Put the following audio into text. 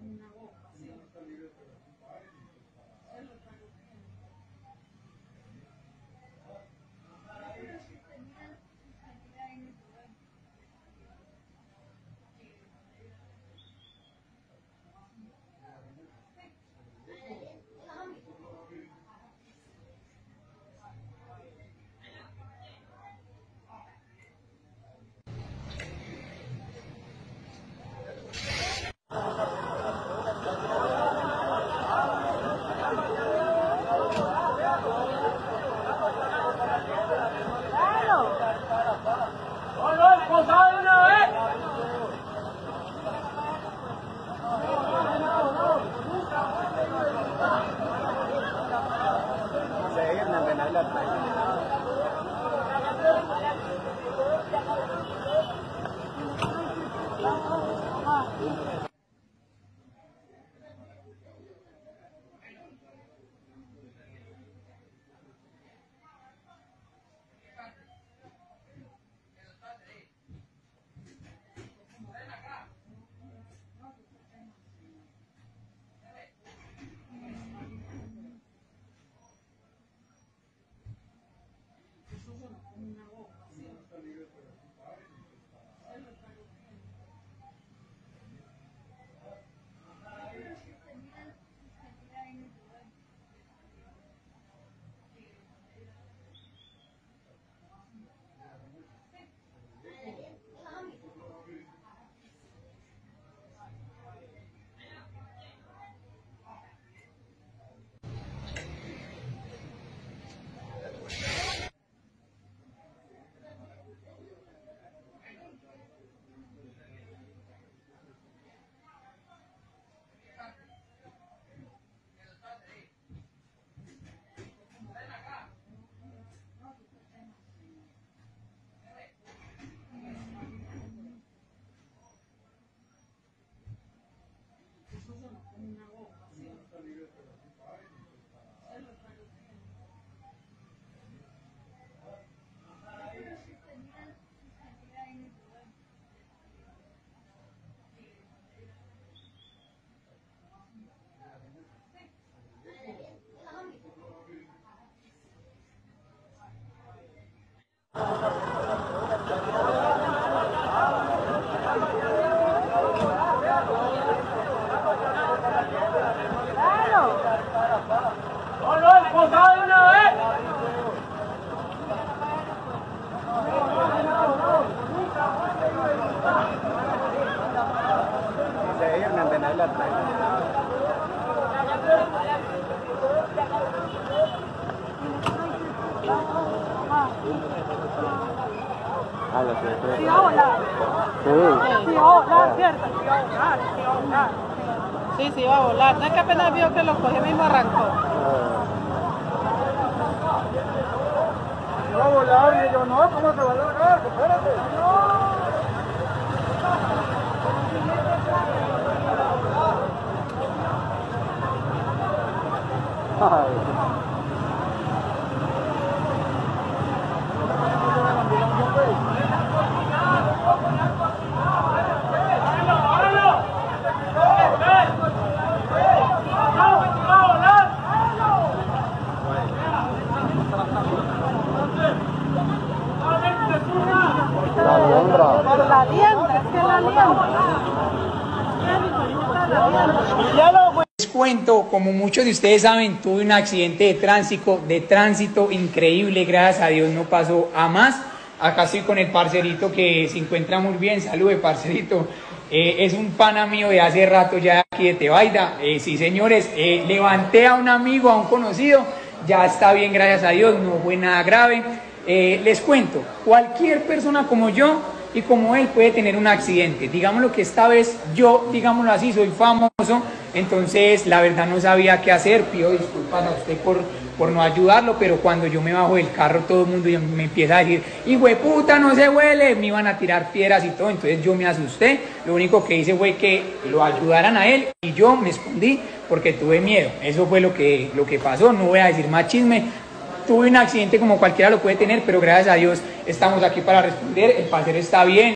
嗯然后我们今天喝的热水啊。Ah, la ciudad. Sí, hola. Sí. Sí, hola, cierto. Sí, hola, sí, hola. Sí, sí, va a volar. No es que apenas vio que lo cogió mismo arrancó. Se va a volar y yo no, ¿cómo se va a largar? Espérate. No. Les cuento, como muchos de ustedes saben, tuve un accidente de tránsito, de tránsito increíble, gracias a Dios no pasó a más. Acá estoy con el parcerito que se encuentra muy bien, salude parcerito. Eh, es un pana mío de hace rato ya aquí de Tebaida. Eh, sí, señores, eh, levanté a un amigo, a un conocido, ya está bien, gracias a Dios, no fue nada grave. Les cuento, cualquier persona como yo y como él puede tener un accidente. Digámoslo que esta vez yo, digámoslo así, soy famoso, entonces la verdad no sabía qué hacer, pido disculpas a usted por, por no ayudarlo, pero cuando yo me bajo del carro todo el mundo me empieza a decir, hijo de puta, no se huele, me iban a tirar piedras y todo, entonces yo me asusté, lo único que hice fue que lo ayudaran a él y yo me escondí porque tuve miedo, eso fue lo que, lo que pasó, no voy a decir más chisme, tuve un accidente como cualquiera lo puede tener, pero gracias a Dios estamos aquí para responder, el parcero está bien.